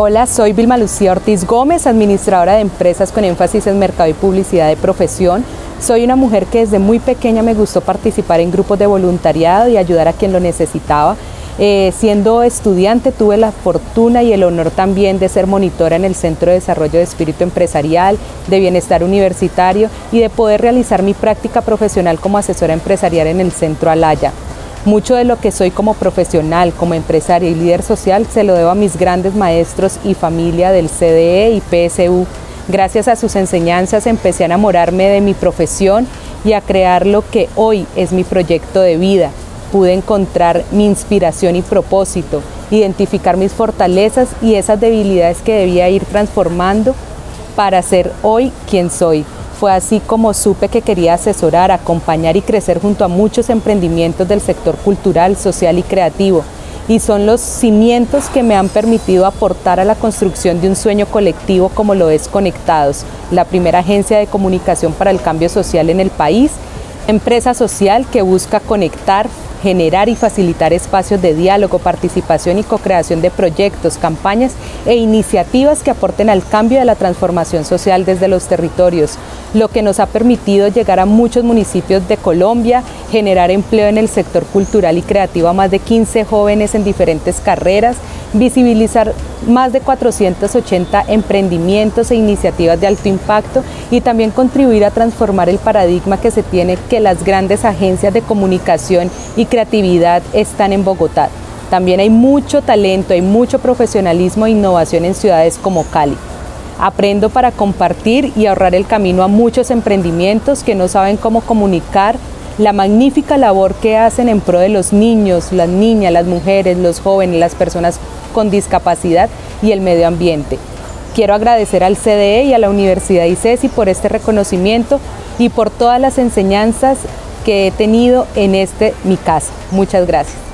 Hola, soy Vilma Lucía Ortiz Gómez, administradora de empresas con énfasis en mercado y publicidad de profesión. Soy una mujer que desde muy pequeña me gustó participar en grupos de voluntariado y ayudar a quien lo necesitaba. Eh, siendo estudiante tuve la fortuna y el honor también de ser monitora en el Centro de Desarrollo de Espíritu Empresarial, de Bienestar Universitario y de poder realizar mi práctica profesional como asesora empresarial en el Centro Alaya. Mucho de lo que soy como profesional, como empresaria y líder social se lo debo a mis grandes maestros y familia del CDE y PSU. Gracias a sus enseñanzas empecé a enamorarme de mi profesión y a crear lo que hoy es mi proyecto de vida. Pude encontrar mi inspiración y propósito, identificar mis fortalezas y esas debilidades que debía ir transformando para ser hoy quien soy. Fue así como supe que quería asesorar, acompañar y crecer junto a muchos emprendimientos del sector cultural, social y creativo. Y son los cimientos que me han permitido aportar a la construcción de un sueño colectivo como lo es Conectados, la primera agencia de comunicación para el cambio social en el país, empresa social que busca conectar, generar y facilitar espacios de diálogo, participación y co-creación de proyectos, campañas e iniciativas que aporten al cambio de la transformación social desde los territorios, lo que nos ha permitido llegar a muchos municipios de Colombia, generar empleo en el sector cultural y creativo a más de 15 jóvenes en diferentes carreras, visibilizar más de 480 emprendimientos e iniciativas de alto impacto y también contribuir a transformar el paradigma que se tiene que las grandes agencias de comunicación y creatividad están en Bogotá. También hay mucho talento, hay mucho profesionalismo e innovación en ciudades como Cali. Aprendo para compartir y ahorrar el camino a muchos emprendimientos que no saben cómo comunicar la magnífica labor que hacen en pro de los niños, las niñas, las mujeres, los jóvenes, las personas con discapacidad y el medio ambiente. Quiero agradecer al CDE y a la Universidad ICESI por este reconocimiento y por todas las enseñanzas que he tenido en este mi casa. Muchas gracias.